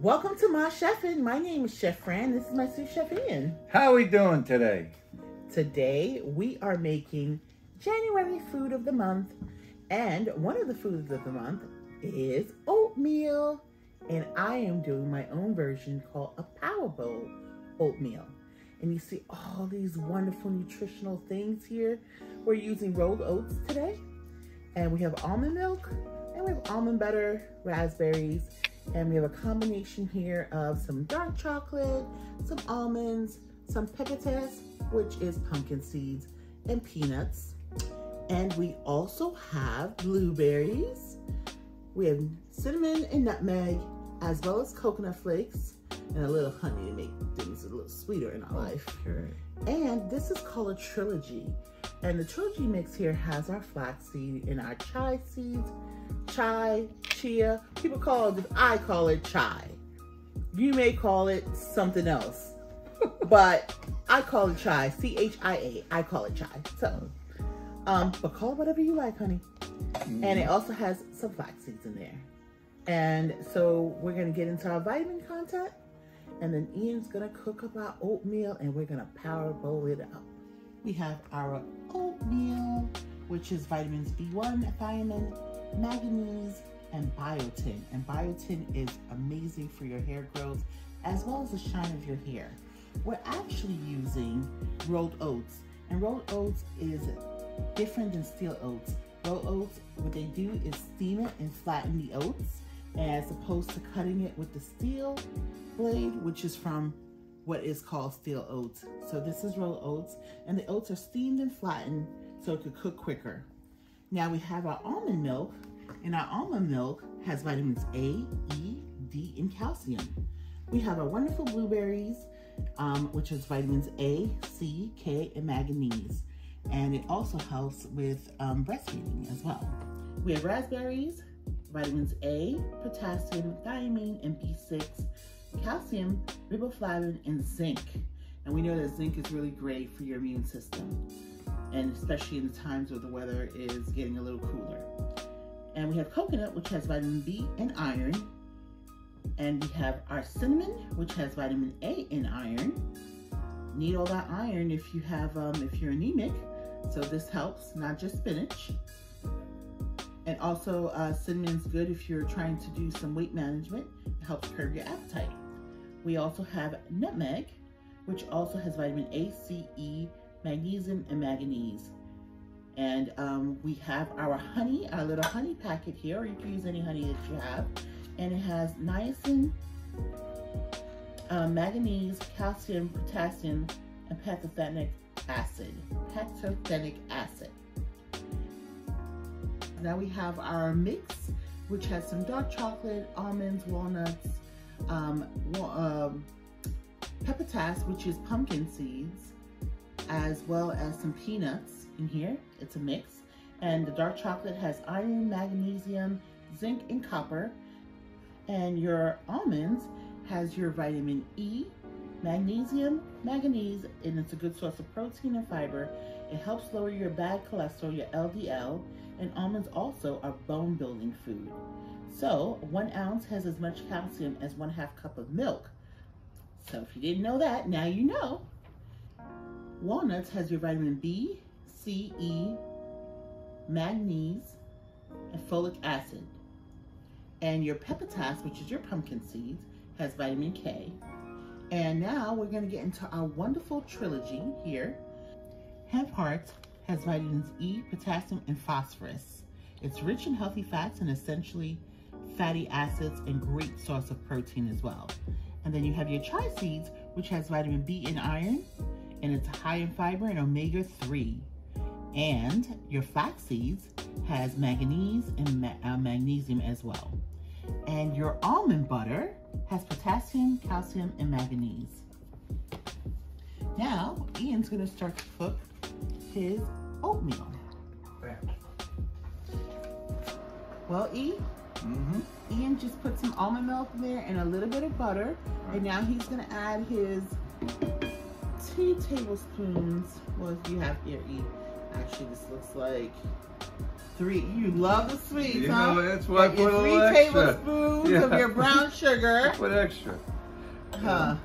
Welcome to Ma Chef'n. My name is Chef Fran. This is my sous chef Ian. How are we doing today? Today we are making January food of the month, and one of the foods of the month is oatmeal. And I am doing my own version called a power bowl oatmeal. And you see all these wonderful nutritional things here. We're using rolled oats today, and we have almond milk, and we have almond butter, raspberries, and we have a combination here of some dark chocolate, some almonds, some pepitas, which is pumpkin seeds, and peanuts. And we also have blueberries. We have cinnamon and nutmeg, as well as coconut flakes, and a little honey to make things a little sweeter in our life. Okay. And this is called a trilogy. And the trilogy mix here has our flaxseed and our chai seeds, chai, chia. People call it, I call it chai. You may call it something else, but I call it chai, C-H-I-A. I call it chai. So, um, but call it whatever you like, honey. And it also has some flax seeds in there. And so we're gonna get into our vitamin content and then Ian's gonna cook up our oatmeal and we're gonna power bowl it up. We have our oatmeal, which is vitamins B1, thiamine, manganese, and biotin. And biotin is amazing for your hair growth as well as the shine of your hair. We're actually using rolled oats, and rolled oats is different than steel oats. Rolled oats, what they do is steam it and flatten the oats, as opposed to cutting it with the steel blade, which is from what is called steel oats. So this is rolled oats, and the oats are steamed and flattened so it could cook quicker. Now we have our almond milk, and our almond milk has vitamins A, E, D, and calcium. We have our wonderful blueberries, um, which is vitamins A, C, K, and manganese. And it also helps with um, breastfeeding as well. We have raspberries, vitamins A, potassium, thiamine, and B6, calcium, riboflavin, and zinc. And we know that zinc is really great for your immune system, and especially in the times where the weather is getting a little cooler. And we have coconut, which has vitamin B and iron. And we have our cinnamon, which has vitamin A and iron. Need all that iron if you have, um, if you're anemic. So this helps, not just spinach. Also uh, cinnamon's good if you're trying to do some weight management. It helps curb your appetite. We also have nutmeg, which also has vitamin A, C, E, magnesium, and manganese. And um, we have our honey, our little honey packet here, or you can use any honey that you have. And it has niacin, uh, manganese, calcium, potassium, and pantothenic acid. Pantothenic acid. Now we have our mix, which has some dark chocolate, almonds, walnuts, um, um, pepitas, which is pumpkin seeds, as well as some peanuts in here. It's a mix. And the dark chocolate has iron, magnesium, zinc, and copper. And your almonds has your vitamin E, magnesium, manganese, and it's a good source of protein and fiber. It helps lower your bad cholesterol, your LDL, and almonds also are bone building food. So one ounce has as much calcium as one half cup of milk. So if you didn't know that, now you know. Walnuts has your vitamin B, C, E, manganese, and folic acid. And your pepitas, which is your pumpkin seeds, has vitamin K. And now we're gonna get into our wonderful trilogy here. Hemp heart has vitamins E, potassium, and phosphorus. It's rich in healthy fats and essentially fatty acids and great source of protein as well. And then you have your chai seeds, which has vitamin B and iron, and it's high in fiber and omega-3. And your flax seeds has manganese and ma uh, magnesium as well. And your almond butter has potassium, calcium, and manganese. Now, Ian's gonna start to cook his oatmeal. Well, E, Mm-hmm. Ian just put some almond milk in there and a little bit of butter. And now he's gonna add his two tablespoons. Well, if you have here, E, actually this looks like Three. You love the sweets, You huh? know, that's why I put three extra. tablespoons Yeah. of your brown sugar. Put extra. Huh.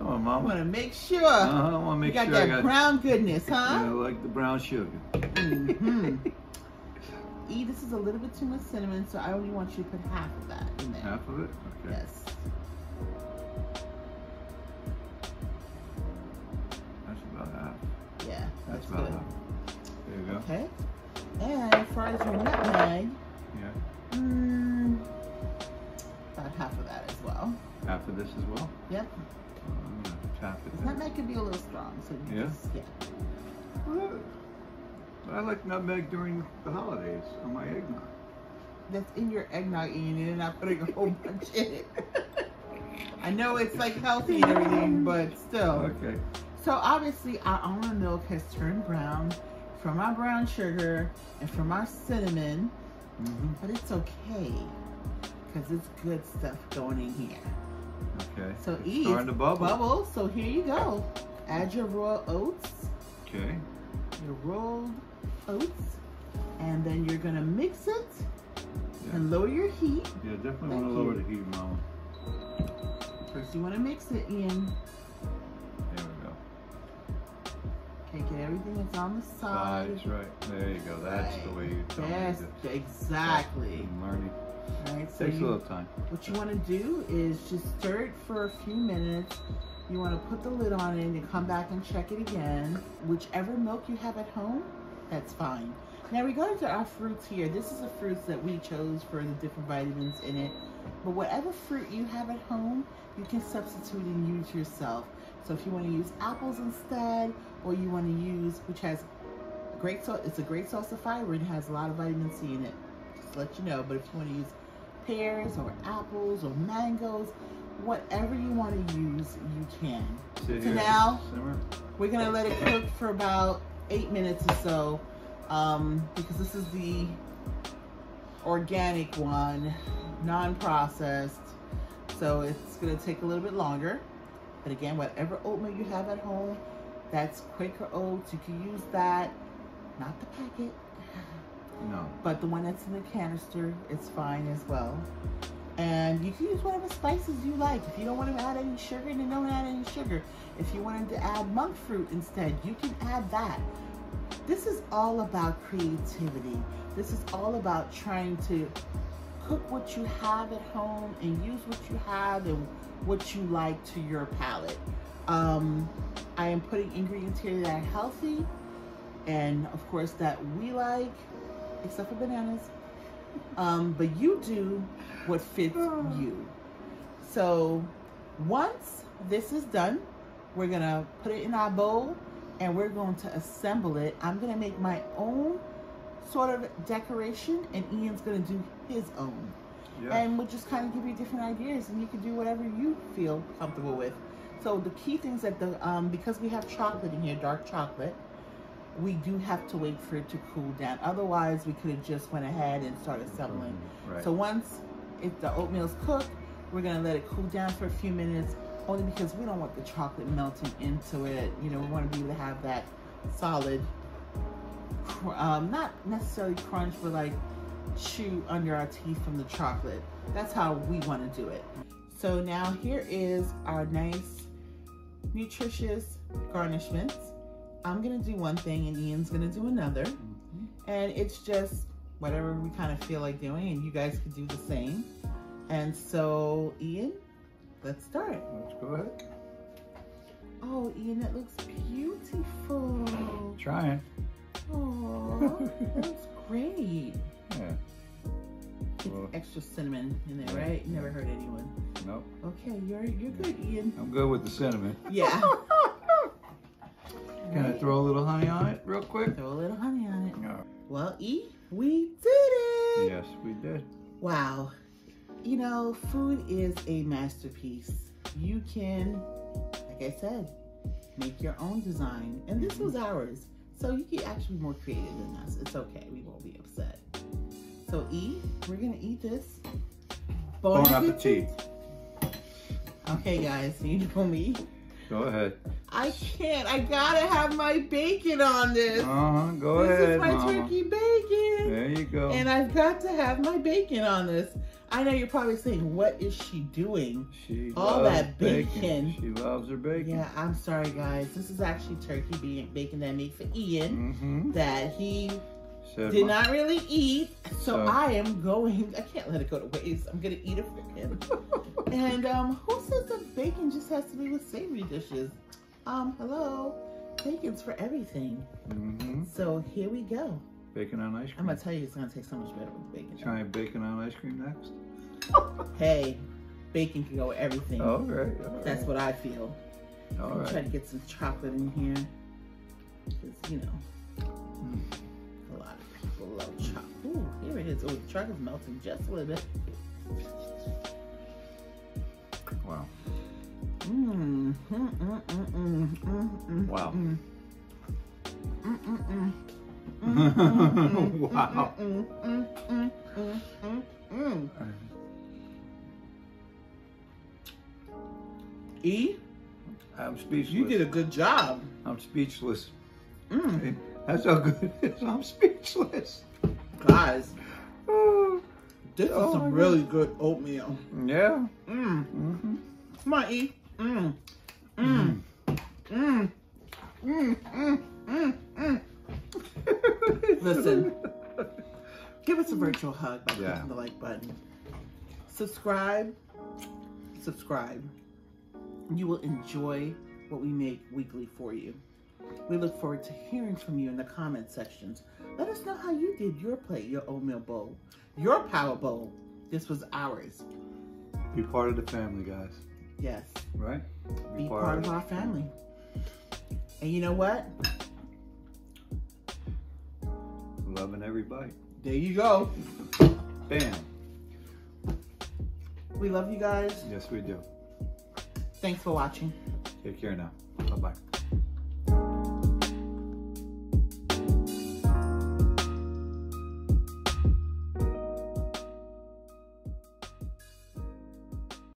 Come on, I Mama. want to make sure Uh-huh, I want to you make got sure that I got brown goodness, you huh? know, like the brown sugar. hmm E, this is a little bit too much cinnamon, so I only want you to put half of that in there. Half of it? Okay. Yes. That's about half. Yeah, That's, that's, about good. half. There you go. Okay. And as far as your nutmeg, Yeah. mm, about half of that as well. Half of this as well? Yep. Tap it. Nutmeg can be a little strong, so you Yeah? just, yeah. Well, I like nutmeg during the holidays on my eggnog. That's in your eggnog and you're not putting a whole bunch in it. I know it's like healthy and everything, but still. Okay. So obviously our almond milk has turned brown from our brown sugar and from our cinnamon, Mm-hmm. but it's okay because it's good stuff going in here. Okay. So eat starting to bubble. bubble. So here you go. Add your raw oats, Okay. your rolled oats, and then you're gonna mix it Yeah. and lower your heat. Yeah, definitely Thank to lower the heat, Mama. First you wanna mix it in. There we go. Okay, get everything that's on the side. Sides, right. There you go. That's the way you tell Yes, exactly. I'm learning. All right, so Takes a little time. what you want to do is just stir it for a few minutes. You want to put the lid on it and come back and check it again. Whichever milk you have at home, that's fine. Now regarding to our fruits here, this is the fruits that we chose for the different vitamins in it. But whatever fruit you have at home, you can substitute and use yourself. So if you want to use apples instead, or you want to use, which has great source, it's a great source of fiber and has a lot of vitamin C in it. To let you know. But if you want to use pears or apples or mangoes, whatever you want to use, you can. So now- Simmer. We're gonna let it cook for about eight minutes or so, um, because this is the organic one, non-processed. So it's gonna take a little bit longer. But again, whatever oatmeal you have at home, that's Quaker Oats. You can use that, not the packet, No. but the one that's in the canister is fine as well. And you can use whatever spices you like. If you don't want to add any sugar, then don't add any sugar. If you wanted to add monk fruit instead, you can add that. This is all about creativity. This is all about trying to cook what you have at home and use what you have and what you like to your palate. Um, I am putting ingredients here that are healthy and of course that we like, except for bananas. Um, but you do what fits you. So once this is done, we're gonna put it in our bowl and we're going to assemble it. I'm gonna make my own sort of decoration and Ian's gonna do his own. Yeah. And we'll just kind of give you different ideas and you can do whatever you feel comfortable with. So the key things that the, um, because we have chocolate in here, dark chocolate, we do have to wait for it to cool down. Otherwise, we could have just went ahead and started settling. Right. So once if the oatmeal's cooked, we're gonna let it cool down for a few minutes, only because we don't want the chocolate melting into it. You know, we want to be able to have that solid, um, not necessarily crunch, but like chew under our teeth from the chocolate. That's how we want to do it. So now here is our nice, nutritious garnishments. I'm gonna do one thing and Ian's gonna do another. Mhm. And it's just whatever we kind of feel like doing, and you guys could do the same. And so, Ian, let's start. Let's go ahead. Oh, Ian, that looks beautiful. Trying. Oh, that's great. Yeah. Well- extra cinnamon in there, right? Never hurt anyone. Nope. Okay, you're you're good, Ian. I'm good with the cinnamon. Yeah. Can I Right. throw a little honey on it real quick? Throw a little honey on it. No. Well, E, we did it. Yes, we did. Wow. You know, food is a masterpiece. You can, like I said, make your own design. And this mm-hmm. was ours. So you can actually be more creative than us. It's okay. We won't be upset. So E, we're gonna eat this. Bon appetit. Okay, guys, you know me. Go ahead. I can't. I gotta have my bacon on this. Uh huh. Go this ahead, This is my Mama. turkey bacon. There you go. And I've got to have my bacon on this. I know you're probably saying, what is she doing? she all that bacon. She loves her bacon. Yeah, I'm sorry, guys. This is actually turkey bacon that I made for Ian Mm-hmm. that he Said did not really eat. So So- I am going, I can't let it go to waste. I'm going to eat it for him. and um, who says that bacon just has to be with savory dishes? Um, hello? Bacon's for everything. Mm-hmm. So here we go. Bacon on ice cream. I'm to tell you it's to taste so much better with bacon. Try bacon on ice cream next. Hey, bacon can go with everything. All right. all That's right, what I feel. All I'm right. trying to get some chocolate in here. Because, you know, a lot of people love chocolate. Ooh, here it is. Oh, the chocolate's melting just a little bit. Wow. Mmm. Mm, mm, mm, mm, mm, mm, Wow. Mm, mm, mm, mm. wow. Mm, mm, mm, mm, mm, mm. E, I'm speechless. you did a good job. I'm speechless. Mm. That's how good it is. I'm speechless. Guys, Oh, this Oh is some really good oatmeal. yeah. Mmm. Mm-hmm. Come on, E. Mmm. Mmm. Mmm. Mmm. Mmm. Mmm. Mmm. Listen. Give us a virtual hug by Yeah. clicking the like button. Subscribe. Subscribe. You will enjoy what we make weekly for you. We look forward to hearing from you in the comment sections. Let us know how you did your plate, your oatmeal bowl, your power bowl. This was ours. Be part of the family, guys. Yes. Right? Be part of our family. And you know what? Loving every bite. There you go. Bam. We love you guys. Yes, we do. Thanks for watching. Take care now. Bye bye.